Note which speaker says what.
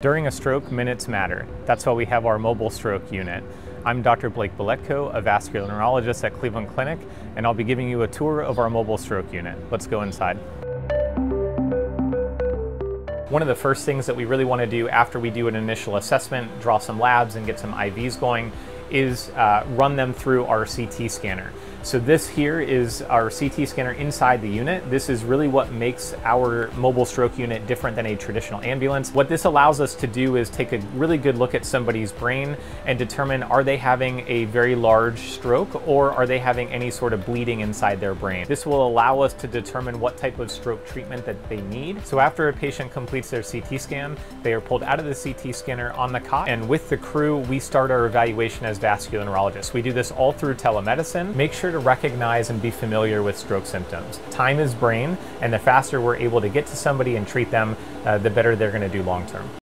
Speaker 1: During a stroke, minutes matter. That's why we have our mobile stroke unit. I'm Dr. Blake Buletko, a vascular neurologist at Cleveland Clinic, and I'll be giving you a tour of our mobile stroke unit. Let's go inside. One of the first things that we really want to do after we do an initial assessment, draw some labs and get some IVs going, is uh, run them through our CT scanner. So this here is our CT scanner inside the unit. This is really what makes our mobile stroke unit different than a traditional ambulance. What this allows us to do is take a really good look at somebody's brain and determine are they having a very large stroke or are they having any sort of bleeding inside their brain. This will allow us to determine what type of stroke treatment that they need. So after a patient completes their CT scan, they are pulled out of the CT scanner on the cot and with the crew, we start our evaluation as vascular neurologists. We do this all through telemedicine. Make sure to recognize and be familiar with stroke symptoms. Time is brain, and the faster we're able to get to somebody and treat them, uh, the better they're going to do long term.